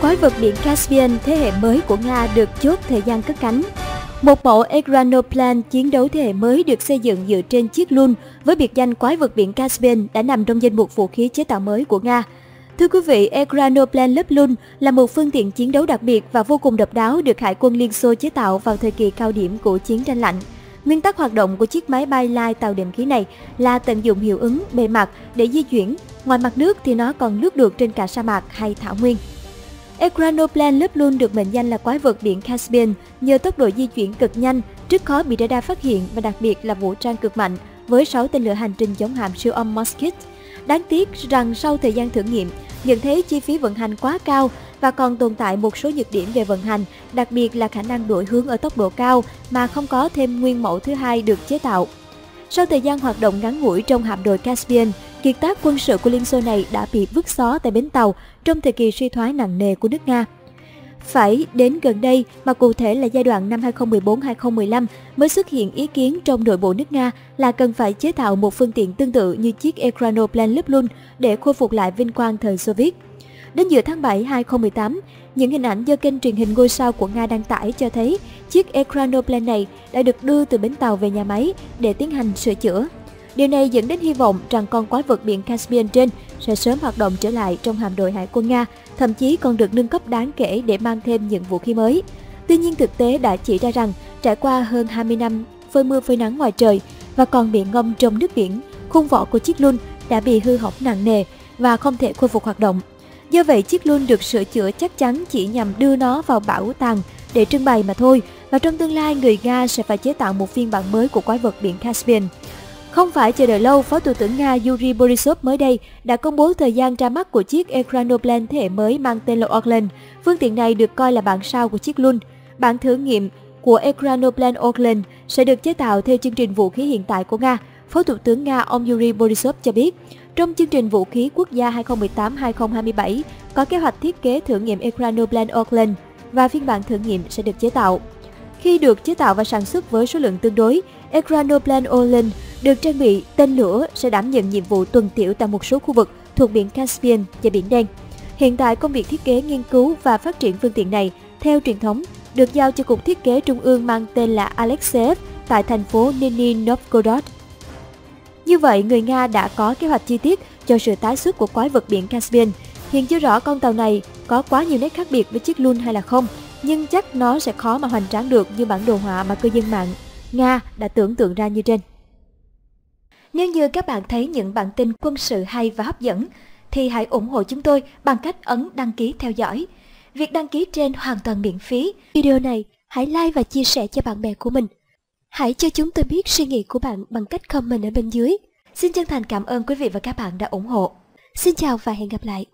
Quái vật biển Caspian thế hệ mới của Nga được chốt thời gian cất cánh. Một mẫu Egranoplan chiến đấu thế hệ mới được xây dựng dựa trên chiếc Lun với biệt danh quái vật biển Caspian đã nằm trong danh mục vũ khí chế tạo mới của Nga. Thưa quý vị, Egranoplan lớp Lun là một phương tiện chiến đấu đặc biệt và vô cùng độc đáo được Hải quân Liên Xô chế tạo vào thời kỳ cao điểm của chiến tranh lạnh. Nguyên tắc hoạt động của chiếc máy bay lai tàu đệm khí này là tận dụng hiệu ứng bề mặt để di chuyển. Ngoài mặt nước thì nó còn lướt được trên cả sa mạc hay thảo nguyên. Ekranoplan lớp luôn được mệnh danh là quái vật biển Caspian nhờ tốc độ di chuyển cực nhanh, rất khó bị radar phát hiện và đặc biệt là vũ trang cực mạnh với 6 tên lửa hành trình chống hạm siêu âm Moskit. Đáng tiếc rằng sau thời gian thử nghiệm, nhận thấy chi phí vận hành quá cao và còn tồn tại một số nhược điểm về vận hành, đặc biệt là khả năng đổi hướng ở tốc độ cao mà không có thêm nguyên mẫu thứ hai được chế tạo. Sau thời gian hoạt động ngắn ngủi trong hạm đội Caspian, kiệt tác quân sự của Liên Xô này đã bị vứt xó tại bến tàu trong thời kỳ suy thoái nặng nề của nước Nga. Phải đến gần đây, mà cụ thể là giai đoạn năm 2014-2015 mới xuất hiện ý kiến trong nội bộ nước Nga là cần phải chế tạo một phương tiện tương tự như chiếc Ekranoplan Lublin để khôi phục lại vinh quang thời Xô Viết. Đến giữa tháng 7 2018, những hình ảnh do kênh truyền hình ngôi sao của Nga đăng tải cho thấy chiếc Ekranoplan này đã được đưa từ bến tàu về nhà máy để tiến hành sửa chữa. Điều này dẫn đến hy vọng rằng con quái vật biển Caspian trên sẽ sớm hoạt động trở lại trong hạm đội hải quân Nga, thậm chí còn được nâng cấp đáng kể để mang thêm những vũ khí mới. Tuy nhiên thực tế đã chỉ ra rằng trải qua hơn 20 năm phơi mưa phơi nắng ngoài trời và còn bị ngâm trong nước biển, khung vỏ của chiếc Lun đã bị hư hỏng nặng nề và không thể khôi phục hoạt động. Do vậy chiếc Lun được sửa chữa chắc chắn chỉ nhằm đưa nó vào bảo tàng để trưng bày mà thôi và trong tương lai người Nga sẽ phải chế tạo một phiên bản mới của quái vật biển Caspian. Không phải chờ đợi lâu, Phó Thủ tướng Nga Yuri Borisov mới đây đã công bố thời gian ra mắt của chiếc Ekranoplan thế hệ mới mang tên là Orlan. Phương tiện này được coi là bản sao của chiếc Lun. Bản thử nghiệm của Ekranoplan Orlan sẽ được chế tạo theo chương trình vũ khí hiện tại của Nga. Phó Thủ tướng Nga ông Yuri Borisov cho biết, trong chương trình vũ khí quốc gia 2018-2027 có kế hoạch thiết kế thử nghiệm Ekranoplan Orlan và phiên bản thử nghiệm sẽ được chế tạo. Khi được chế tạo và sản xuất với số lượng tương đối, Ekranoplan Orlan được trang bị tên lửa sẽ đảm nhận nhiệm vụ tuần tiễu tại một số khu vực thuộc biển Caspian và Biển Đen. Hiện tại, công việc thiết kế, nghiên cứu và phát triển phương tiện này theo truyền thống được giao cho Cục Thiết kế Trung ương mang tên là Alexeyev tại thành phố Nizhny Novgorod. Như vậy, người Nga đã có kế hoạch chi tiết cho sự tái xuất của quái vật biển Caspian. Hiện chưa rõ con tàu này có quá nhiều nét khác biệt với chiếc Lun hay là không, nhưng chắc nó sẽ khó mà hoành tráng được như bản đồ họa mà cư dân mạng Nga đã tưởng tượng ra như trên. Nếu như các bạn thấy những bản tin quân sự hay và hấp dẫn, thì hãy ủng hộ chúng tôi bằng cách ấn đăng ký theo dõi. Việc đăng ký trên hoàn toàn miễn phí. Video này hãy like và chia sẻ cho bạn bè của mình. Hãy cho chúng tôi biết suy nghĩ của bạn bằng cách comment ở bên dưới. Xin chân thành cảm ơn quý vị và các bạn đã ủng hộ. Xin chào và hẹn gặp lại.